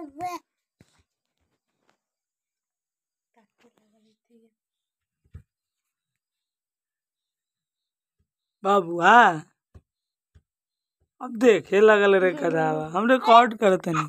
बाबू बाबुआ अब देखे लगल रे कदावा हम रिकॉर्ड करते नहीं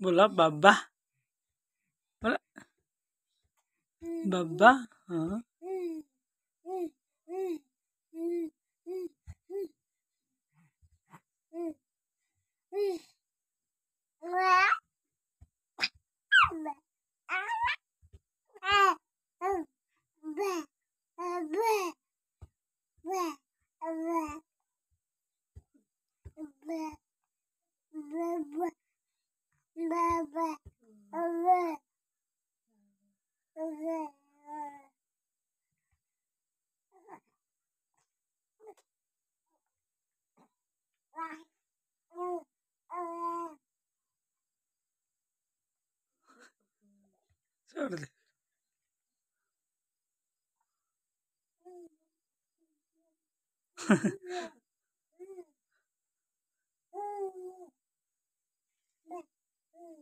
bola baba, bola babah huh? Blah, blah. Sorry.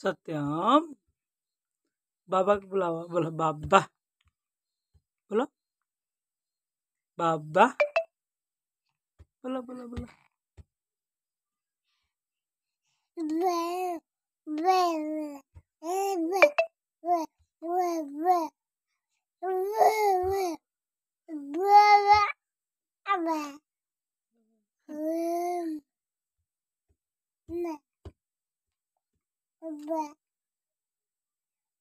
सत्याम babak bola bola baba bola baba bola bola bola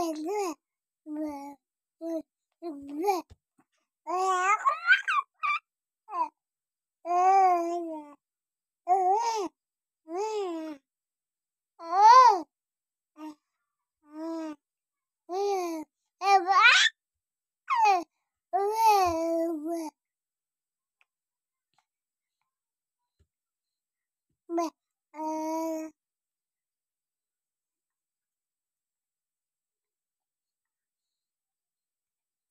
我，我，我，我，我要。